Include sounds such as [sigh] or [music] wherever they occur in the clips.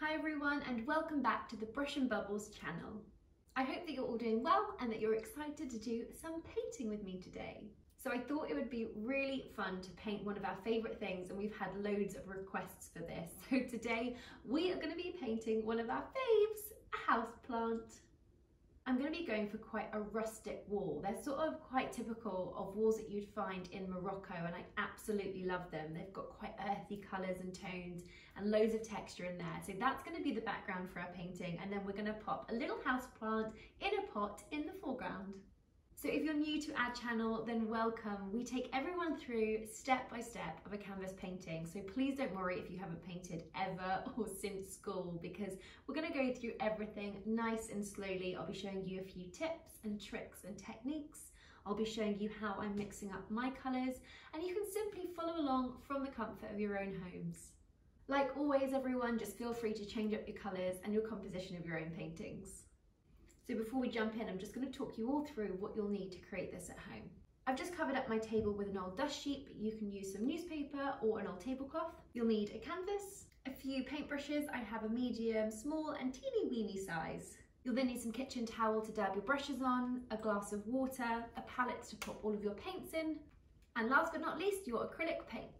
Hi everyone and welcome back to the Brush and Bubbles channel. I hope that you're all doing well and that you're excited to do some painting with me today. So I thought it would be really fun to paint one of our favourite things and we've had loads of requests for this. [laughs] So today we are going to be painting one of our faves, a house plant. I'm going to be going for quite a rustic wall. They're sort of quite typical of walls that you'd find in Morocco and I absolutely love them. They've got quite earthy colours and tones and loads of texture in there. So that's going to be the background for our painting and then we're going to pop a little house plant in a pot in the foreground. So if you're new to our channel, then welcome. We take everyone through step by step of a canvas painting. So please don't worry if you haven't painted ever [laughs] or since school because we're gonna go through everything nice and slowly. I'll be showing you a few tips and tricks and techniques. I'll be showing you how I'm mixing up my colours and you can simply follow along from the comfort of your own homes. Like always everyone, just feel free to change up your colours and your composition of your own paintings. So before we jump in, I'm just going to talk you all through what you'll need to create this at home. I've just covered up my table with an old dust sheet, but you can use some newspaper or an old tablecloth. You'll need a canvas, a few paintbrushes. I have a medium, small and teeny weeny size. You'll then need some kitchen towel to dab your brushes on, a glass of water, a palette to pop all of your paints in, and last but not least, your acrylic paints.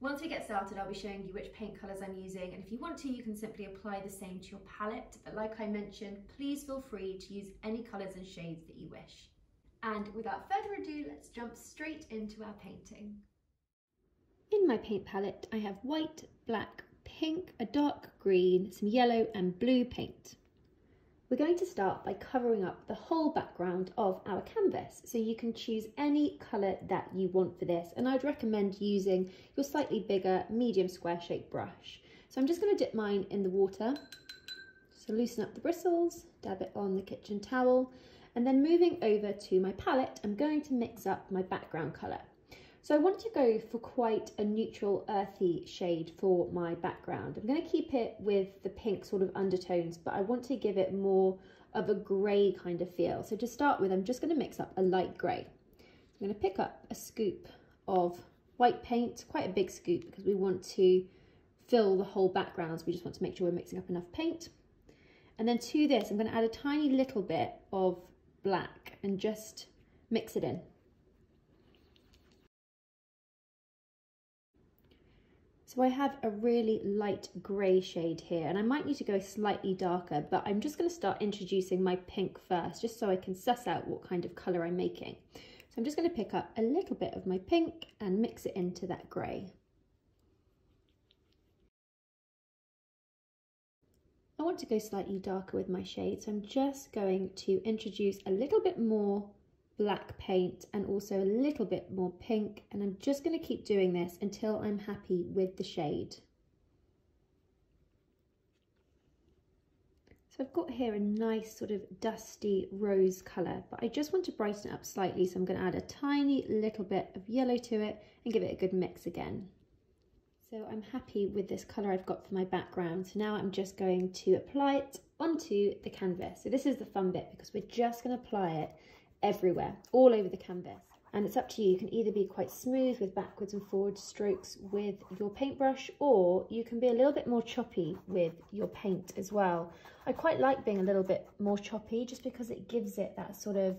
Once we get started, I'll be showing you which paint colours I'm using and if you want to, you can simply apply the same to your palette. But like I mentioned, please feel free to use any colours and shades that you wish. And without further ado, let's jump straight into our painting. In my paint palette, I have white, black, pink, a dark green, some yellow and blue paint. We're going to start by covering up the whole background of our canvas. So you can choose any colour that you want for this. And I'd recommend using your slightly bigger medium square shaped brush. So I'm just going to dip mine in the water. So loosen up the bristles, dab it on the kitchen towel. And then moving over to my palette, I'm going to mix up my background colour. So I wanted to go for quite a neutral earthy shade for my background. I'm going to keep it with the pink sort of undertones, but I want to give it more of a grey kind of feel. So to start with, I'm just going to mix up a light grey. I'm going to pick up a scoop of white paint, quite a big scoop because we want to fill the whole background. So we just want to make sure we're mixing up enough paint. And then to this, I'm going to add a tiny little bit of black and just mix it in. So I have a really light grey shade here and I might need to go slightly darker, but I'm just going to start introducing my pink first, just so I can suss out what kind of colour I'm making. So I'm just going to pick up a little bit of my pink and mix it into that grey. I want to go slightly darker with my shade, so I'm just going to introduce a little bit more black paint and also a little bit more pink and I'm just going to keep doing this until I'm happy with the shade. So I've got here a nice sort of dusty rose colour, but I just want to brighten it up slightly. So I'm going to add a tiny little bit of yellow to it and give it a good mix again. So I'm happy with this colour I've got for my background. So now I'm just going to apply it onto the canvas. So this is the fun bit because we're just going to apply it everywhere, all over the canvas. And it's up to you. You can either be quite smooth with backwards and forward strokes with your paintbrush, or you can be a little bit more choppy with your paint as well. I quite like being a little bit more choppy just because it gives it that sort of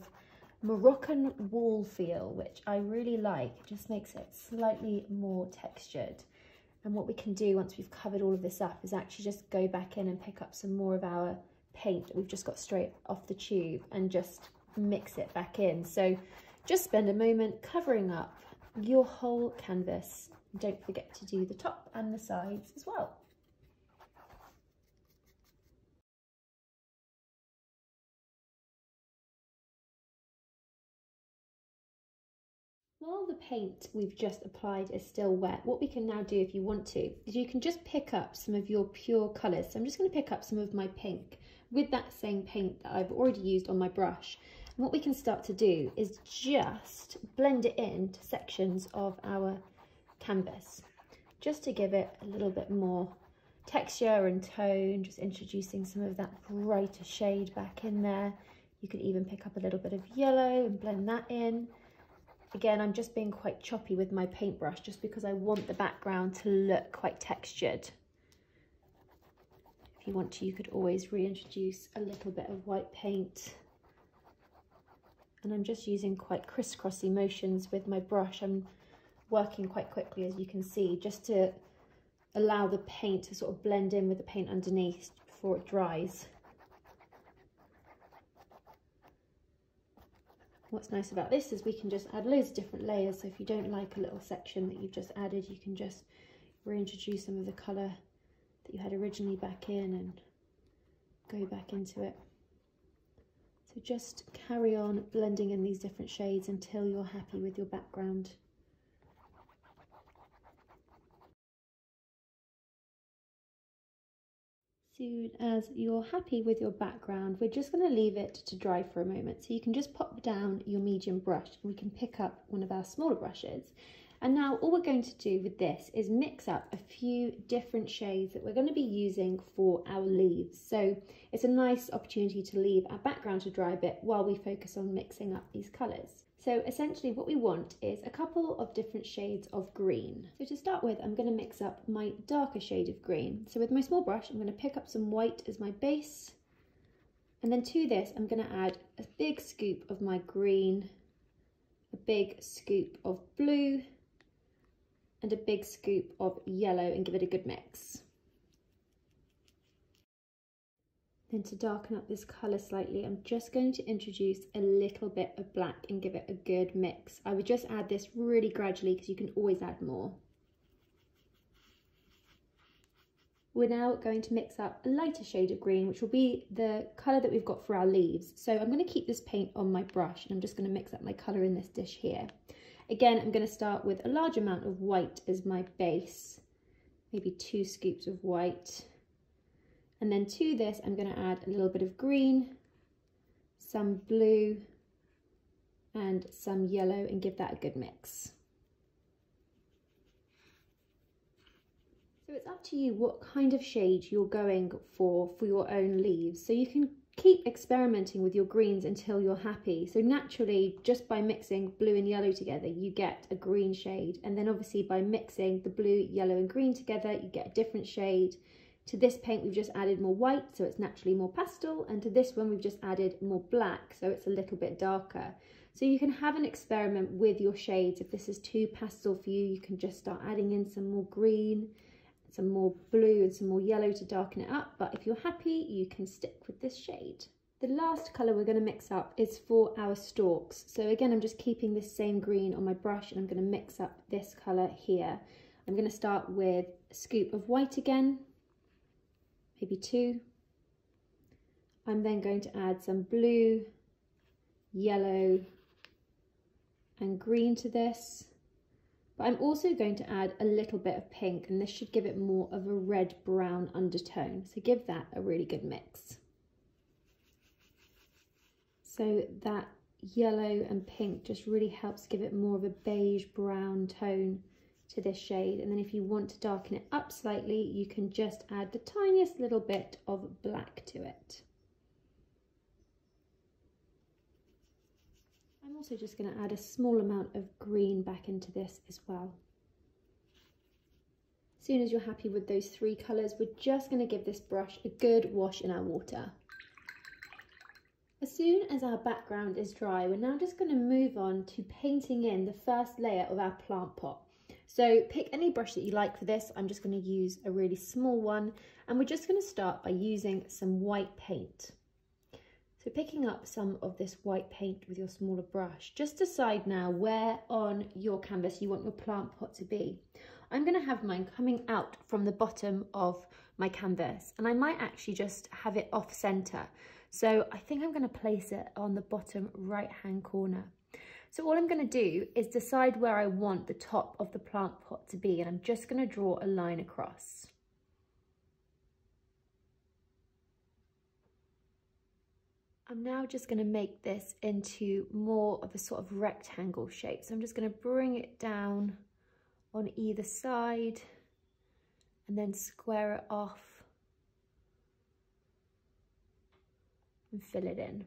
Moroccan wall feel, which I really like. It just makes it slightly more textured. And what we can do once we've covered all of this up is actually just go back in and pick up some more of our paint that we've just got straight off the tube and just mix it back in. So just spend a moment covering up your whole canvas. Don't forget to do the top and the sides as well. While the paint we've just applied is still wet, what we can now do if you want to, is you can just pick up some of your pure colours. So I'm just going to pick up some of my pink with that same paint that I've already used on my brush what we can start to do is just blend it into sections of our canvas, just to give it a little bit more texture and tone, just introducing some of that brighter shade back in there. You could even pick up a little bit of yellow and blend that in. Again, I'm just being quite choppy with my paintbrush just because I want the background to look quite textured. If you want to, you could always reintroduce a little bit of white paint. And I'm just using quite crisscrossy motions with my brush. I'm working quite quickly, as you can see, just to allow the paint to sort of blend in with the paint underneath before it dries. What's nice about this is we can just add loads of different layers. So if you don't like a little section that you've just added, you can just reintroduce some of the colour that you had originally back in and go back into it. So just carry on blending in these different shades until you're happy with your background. soon as you're happy with your background, we're just going to leave it to dry for a moment. So you can just pop down your medium brush and we can pick up one of our smaller brushes. And now all we're going to do with this is mix up a few different shades that we're going to be using for our leaves. So it's a nice opportunity to leave our background to dry a bit while we focus on mixing up these colours. So essentially what we want is a couple of different shades of green. So to start with, I'm going to mix up my darker shade of green. So with my small brush, I'm going to pick up some white as my base. And then to this, I'm going to add a big scoop of my green, a big scoop of blue, and a big scoop of yellow and give it a good mix. Then to darken up this colour slightly, I'm just going to introduce a little bit of black and give it a good mix. I would just add this really gradually because you can always add more. We're now going to mix up a lighter shade of green, which will be the colour that we've got for our leaves. So I'm going to keep this paint on my brush and I'm just going to mix up my colour in this dish here. Again, I'm going to start with a large amount of white as my base, maybe two scoops of white. And then to this, I'm going to add a little bit of green, some blue, and some yellow and give that a good mix. So it's up to you what kind of shade you're going for for your own leaves. So you can keep experimenting with your greens until you're happy. So naturally, just by mixing blue and yellow together, you get a green shade. And then obviously by mixing the blue, yellow and green together, you get a different shade. To this paint, we've just added more white, so it's naturally more pastel. And to this one, we've just added more black, so it's a little bit darker. So you can have an experiment with your shades. If this is too pastel for you, you can just start adding in some more green, some more blue and some more yellow to darken it up. But if you're happy, you can stick with this shade. The last colour we're going to mix up is for our stalks. So again, I'm just keeping this same green on my brush and I'm going to mix up this colour here. I'm going to start with a scoop of white again, maybe two. I'm then going to add some blue, yellow and green to this. But I'm also going to add a little bit of pink and this should give it more of a red brown undertone. So give that a really good mix. So that yellow and pink just really helps give it more of a beige brown tone to this shade and then if you want to darken it up slightly you can just add the tiniest little bit of black to it. I'm also just going to add a small amount of green back into this as well. As soon as you're happy with those three colours, we're just going to give this brush a good wash in our water. As soon as our background is dry, we're now just going to move on to painting in the first layer of our plant pot. So pick any brush that you like for this. I'm just going to use a really small one and we're just going to start by using some white paint. So picking up some of this white paint with your smaller brush, just decide now where on your canvas you want your plant pot to be. I'm going to have mine coming out from the bottom of my canvas and I might actually just have it off center. So I think I'm going to place it on the bottom right hand corner. So all I'm going to do is decide where I want the top of the plant pot to be and I'm just going to draw a line across. I'm now just going to make this into more of a sort of rectangle shape. So I'm just going to bring it down on either side and then square it off and fill it in.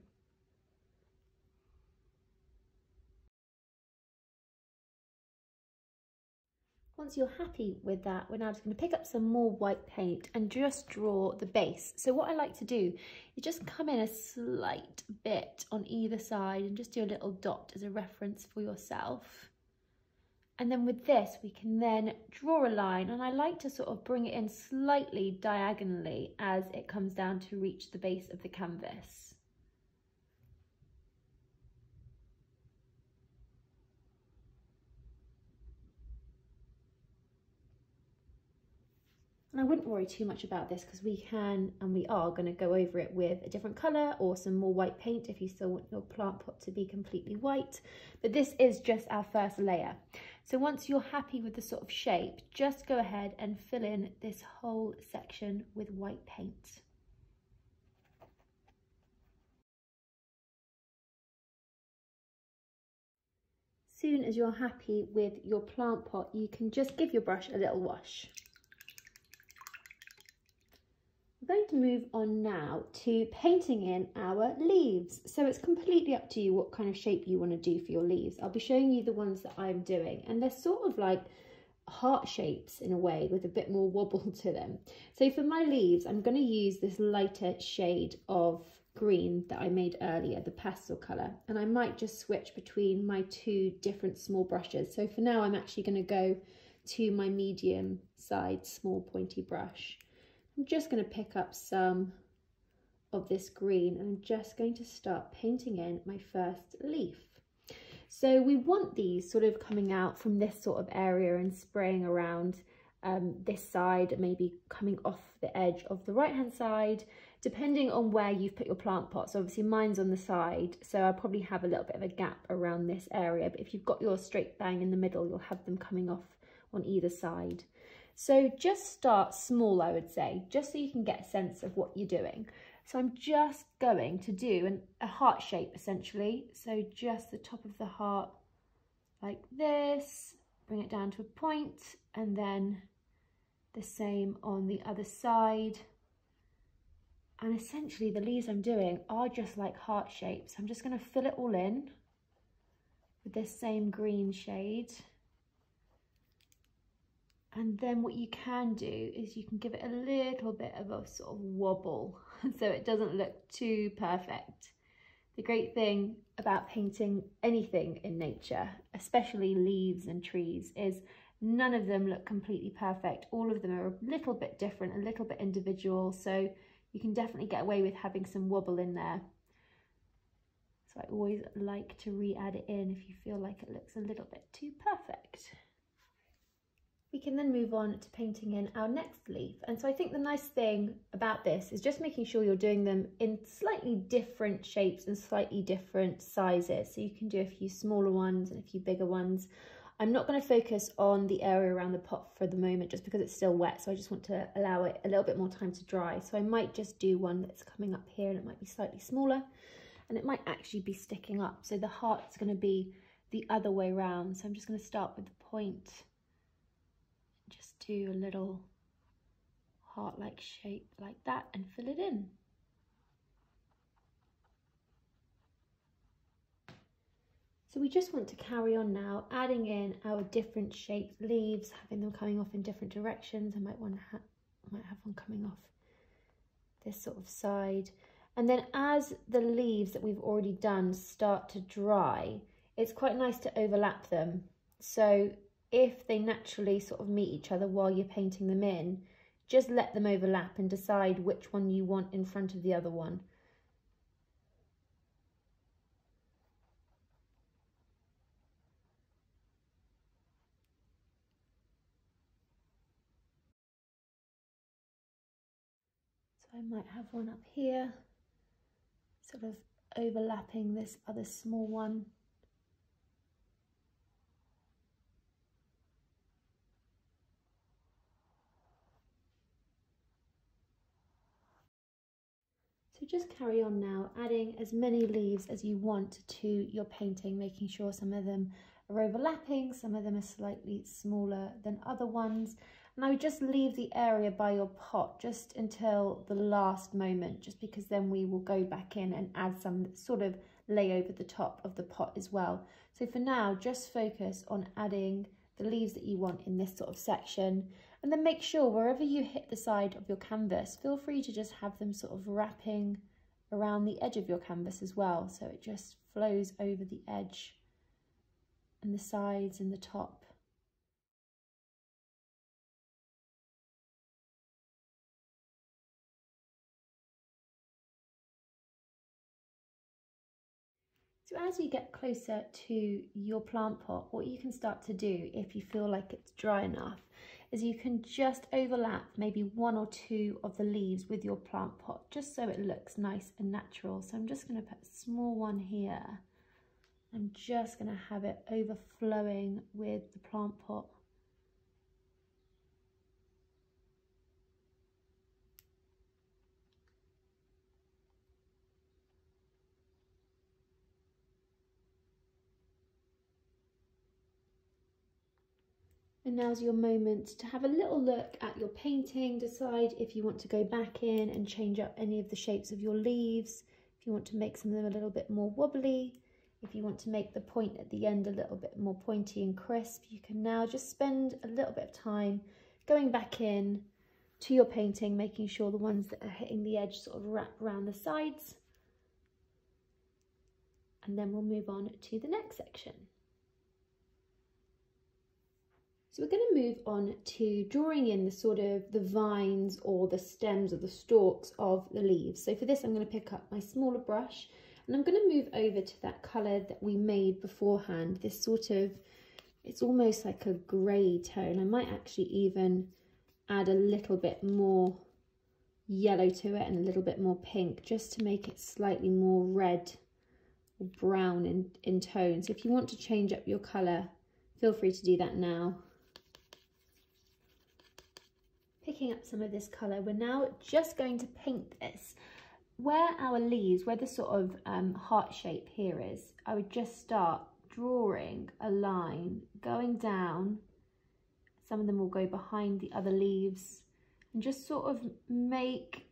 Once you're happy with that, we're now just going to pick up some more white paint and just draw the base. So what I like to do is just come in a slight bit on either side and just do a little dot as a reference for yourself. And then with this, we can then draw a line and I like to sort of bring it in slightly diagonally as it comes down to reach the base of the canvas. I wouldn't worry too much about this because we can and we are going to go over it with a different colour or some more white paint if you still want your plant pot to be completely white. But this is just our first layer. So once you're happy with the sort of shape, just go ahead and fill in this whole section with white paint. Soon as you're happy with your plant pot, you can just give your brush a little wash going to move on now to painting in our leaves. So it's completely up to you what kind of shape you want to do for your leaves. I'll be showing you the ones that I'm doing and they're sort of like heart shapes in a way with a bit more [laughs] wobble to them. So for my leaves, I'm going to use this lighter shade of green that I made earlier, the pastel colour. And I might just switch between my two different small brushes. So for now, I'm actually going to go to my medium side small pointy brush. I'm just going to pick up some of this green and I'm just going to start painting in my first leaf. So we want these sort of coming out from this sort of area and spraying around um, this side, maybe coming off the edge of the right hand side, depending on where you've put your plant pots. Obviously mine's on the side, so I probably have a little bit of a gap around this area, but if you've got your straight bang in the middle, you'll have them coming off on either side. So just start small, I would say, just so you can get a sense of what you're doing. So I'm just going to do an, a heart shape essentially. So just the top of the heart like this, bring it down to a point and then the same on the other side. And essentially the leaves I'm doing are just like heart shapes. I'm just going to fill it all in with this same green shade. And then what you can do is you can give it a little bit of a sort of wobble [laughs] so it doesn't look too perfect. The great thing about painting anything in nature, especially leaves and trees, is none of them look completely perfect. All of them are a little bit different, a little bit individual, so you can definitely get away with having some wobble in there. So I always like to re-add it in if you feel like it looks a little bit too perfect we can then move on to painting in our next leaf. And so I think the nice thing about this is just making sure you're doing them in slightly different shapes and slightly different sizes. So you can do a few smaller ones and a few bigger ones. I'm not going to focus on the area around the pot for the moment just because it's still wet. So I just want to allow it a little bit more time to dry. So I might just do one that's coming up here and it might be slightly smaller and it might actually be sticking up. So the heart's going to be the other way around. So I'm just going to start with the point do a little heart-like shape like that and fill it in. So we just want to carry on now, adding in our different shaped leaves, having them coming off in different directions. I might want to have, might have one coming off this sort of side. And then as the leaves that we've already done start to dry, it's quite nice to overlap them. So if they naturally sort of meet each other while you're painting them in, just let them overlap and decide which one you want in front of the other one. So I might have one up here, sort of overlapping this other small one. Just carry on now, adding as many leaves as you want to your painting, making sure some of them are overlapping, some of them are slightly smaller than other ones. And I would just leave the area by your pot just until the last moment, just because then we will go back in and add some sort of lay over the top of the pot as well. So for now, just focus on adding the leaves that you want in this sort of section. And then make sure wherever you hit the side of your canvas, feel free to just have them sort of wrapping around the edge of your canvas as well. So it just flows over the edge and the sides and the top. So as you get closer to your plant pot, what you can start to do if you feel like it's dry enough is you can just overlap maybe one or two of the leaves with your plant pot just so it looks nice and natural. So I'm just going to put a small one here. I'm just going to have it overflowing with the plant pot. And now's your moment to have a little look at your painting, decide if you want to go back in and change up any of the shapes of your leaves, if you want to make some of them a little bit more wobbly, if you want to make the point at the end a little bit more pointy and crisp, you can now just spend a little bit of time going back in to your painting, making sure the ones that are hitting the edge sort of wrap around the sides. And then we'll move on to the next section. So we're going to move on to drawing in the sort of the vines or the stems or the stalks of the leaves. So for this, I'm going to pick up my smaller brush and I'm going to move over to that colour that we made beforehand. This sort of, it's almost like a grey tone. I might actually even add a little bit more yellow to it and a little bit more pink just to make it slightly more red or brown in, in tone. So if you want to change up your colour, feel free to do that now picking up some of this colour, we're now just going to paint this. Where our leaves, where the sort of um, heart shape here is, I would just start drawing a line going down. Some of them will go behind the other leaves and just sort of make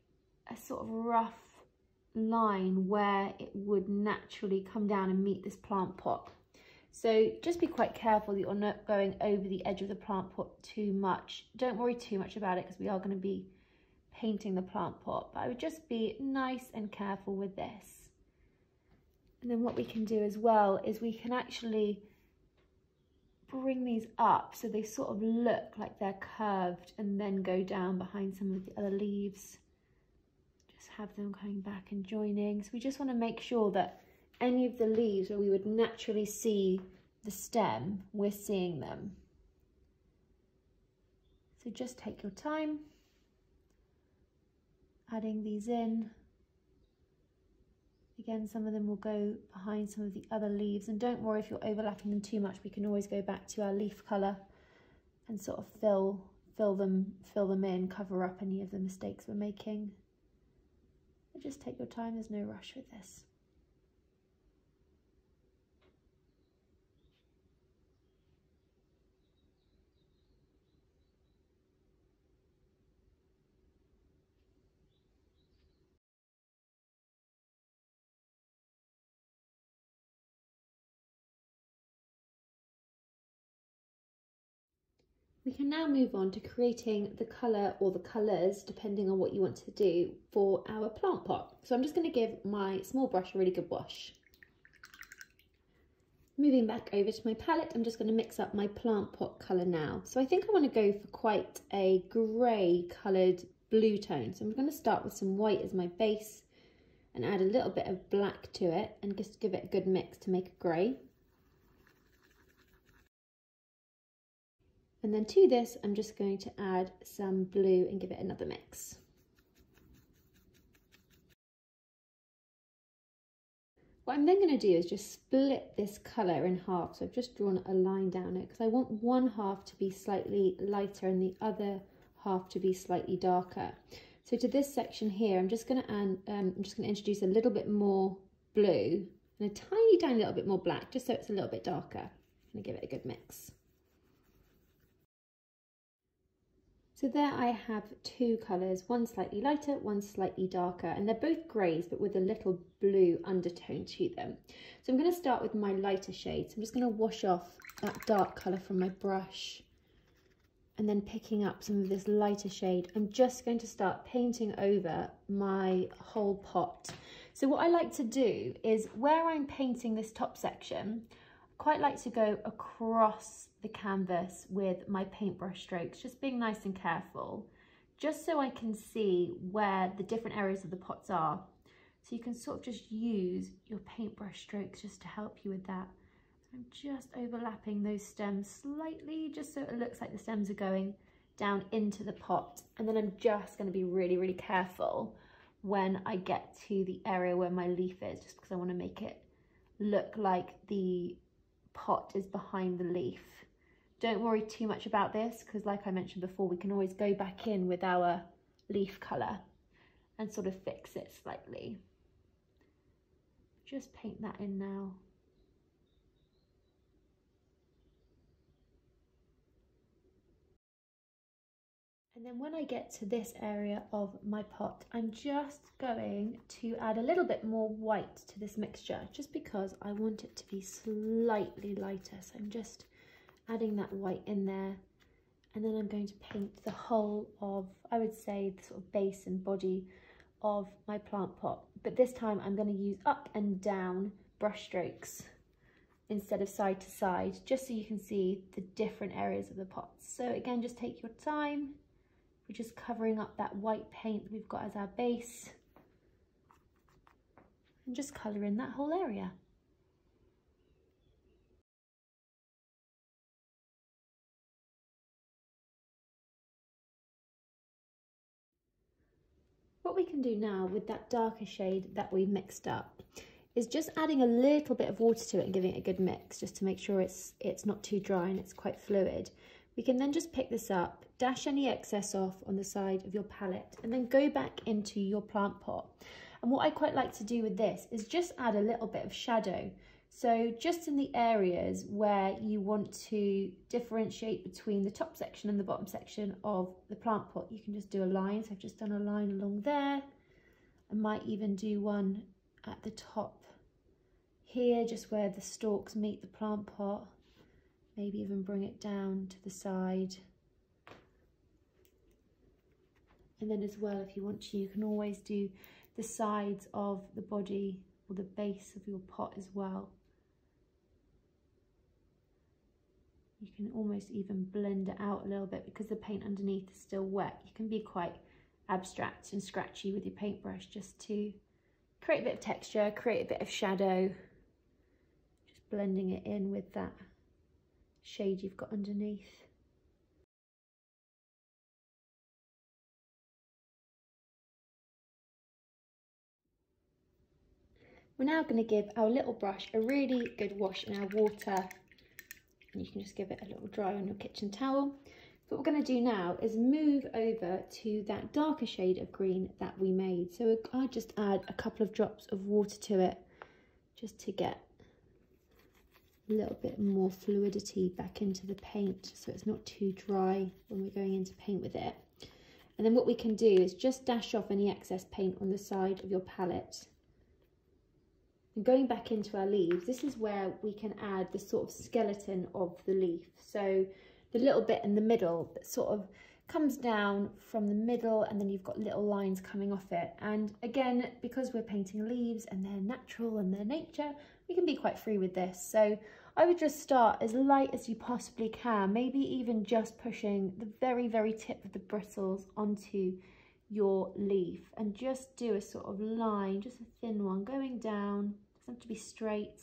a sort of rough line where it would naturally come down and meet this plant pot. So just be quite careful that you're not going over the edge of the plant pot too much. Don't worry too much about it because we are going to be painting the plant pot. But I would just be nice and careful with this. And then what we can do as well is we can actually bring these up so they sort of look like they're curved and then go down behind some of the other leaves. Just have them coming back and joining. So we just want to make sure that any of the leaves where we would naturally see the stem, we're seeing them. So just take your time, adding these in. Again, some of them will go behind some of the other leaves and don't worry if you're overlapping them too much, we can always go back to our leaf colour and sort of fill, fill, them, fill them in, cover up any of the mistakes we're making. But just take your time, there's no rush with this. We can now move on to creating the colour or the colours, depending on what you want to do, for our plant pot. So I'm just going to give my small brush a really good wash. Moving back over to my palette, I'm just going to mix up my plant pot colour now. So I think I want to go for quite a grey coloured blue tone. So I'm going to start with some white as my base and add a little bit of black to it and just give it a good mix to make a grey. And then to this, I'm just going to add some blue and give it another mix. What I'm then going to do is just split this colour in half. So I've just drawn a line down it because I want one half to be slightly lighter and the other half to be slightly darker. So to this section here, I'm just going to um, I'm just going to introduce a little bit more blue and a tiny, tiny little bit more black, just so it's a little bit darker. I'm going to give it a good mix. So there I have two colours, one slightly lighter, one slightly darker, and they're both greys but with a little blue undertone to them. So I'm going to start with my lighter shade. So I'm just going to wash off that dark colour from my brush and then picking up some of this lighter shade, I'm just going to start painting over my whole pot. So what I like to do is where I'm painting this top section, quite like to go across the canvas with my paintbrush strokes, just being nice and careful, just so I can see where the different areas of the pots are. So you can sort of just use your paintbrush strokes just to help you with that. I'm just overlapping those stems slightly, just so it looks like the stems are going down into the pot. And then I'm just gonna be really, really careful when I get to the area where my leaf is, just because I wanna make it look like the pot is behind the leaf. Don't worry too much about this because like I mentioned before, we can always go back in with our leaf colour and sort of fix it slightly. Just paint that in now. And then when I get to this area of my pot, I'm just going to add a little bit more white to this mixture, just because I want it to be slightly lighter. So I'm just adding that white in there. And then I'm going to paint the whole of, I would say, the sort of base and body of my plant pot. But this time I'm going to use up and down brush strokes instead of side to side, just so you can see the different areas of the pot. So again, just take your time we're just covering up that white paint we've got as our base and just colouring that whole area. What we can do now with that darker shade that we mixed up is just adding a little bit of water to it and giving it a good mix just to make sure it's it's not too dry and it's quite fluid. We can then just pick this up, dash any excess off on the side of your palette and then go back into your plant pot. And what I quite like to do with this is just add a little bit of shadow. So just in the areas where you want to differentiate between the top section and the bottom section of the plant pot, you can just do a line. So I've just done a line along there. I might even do one at the top here, just where the stalks meet the plant pot maybe even bring it down to the side. And then as well, if you want to, you can always do the sides of the body or the base of your pot as well. You can almost even blend it out a little bit because the paint underneath is still wet. You can be quite abstract and scratchy with your paintbrush just to create a bit of texture, create a bit of shadow, just blending it in with that shade you've got underneath. We're now going to give our little brush a really good wash in our water and you can just give it a little dry on your kitchen towel. So what we're going to do now is move over to that darker shade of green that we made. So I'll just add a couple of drops of water to it just to get a little bit more fluidity back into the paint so it's not too dry when we're going into paint with it. And then what we can do is just dash off any excess paint on the side of your palette. Going back into our leaves, this is where we can add the sort of skeleton of the leaf. So the little bit in the middle that sort of comes down from the middle and then you've got little lines coming off it. And again, because we're painting leaves and they're natural and they're nature, we can be quite free with this. So I would just start as light as you possibly can, maybe even just pushing the very, very tip of the bristles onto your leaf and just do a sort of line, just a thin one going down, have to be straight.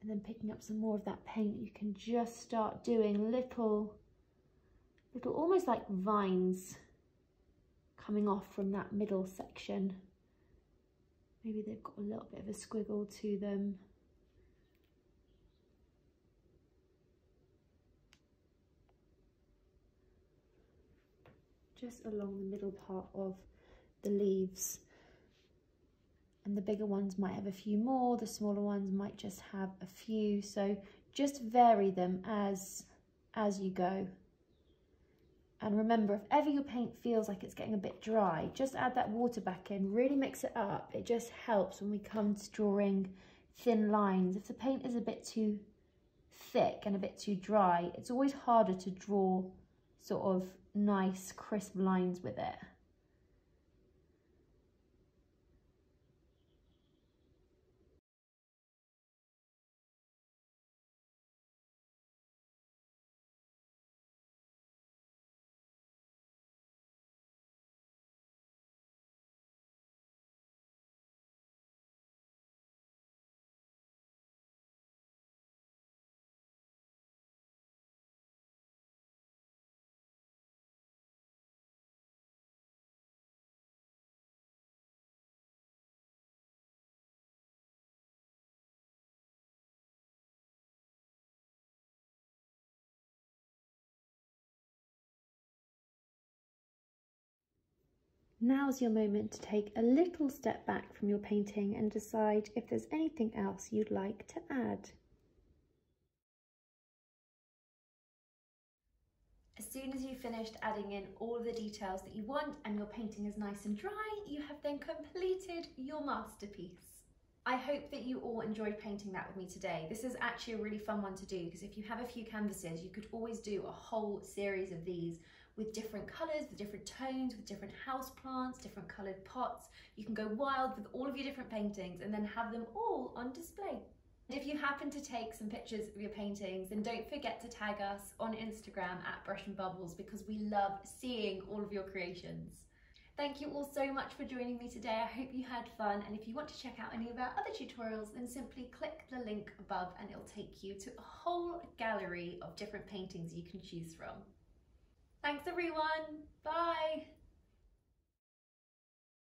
And then picking up some more of that paint, you can just start doing little, little almost like vines coming off from that middle section. Maybe they've got a little bit of a squiggle to them. Just along the middle part of the leaves. And the bigger ones might have a few more, the smaller ones might just have a few. So just vary them as, as you go. And remember, if ever your paint feels like it's getting a bit dry, just add that water back in, really mix it up. It just helps when we come to drawing thin lines. If the paint is a bit too thick and a bit too dry, it's always harder to draw sort of nice crisp lines with it. Now's your moment to take a little step back from your painting and decide if there's anything else you'd like to add. As soon as you've finished adding in all the details that you want and your painting is nice and dry, you have then completed your masterpiece. I hope that you all enjoyed painting that with me today. This is actually a really fun one to do because if you have a few canvases, you could always do a whole series of these with different colours, with different tones, with different house plants, different coloured pots. You can go wild with all of your different paintings and then have them all on display. And if you happen to take some pictures of your paintings, then don't forget to tag us on Instagram at Brush and Bubbles because we love seeing all of your creations. Thank you all so much for joining me today. I hope you had fun. And if you want to check out any of our other tutorials, then simply click the link above and it'll take you to a whole gallery of different paintings you can choose from. Thanks everyone. Bye.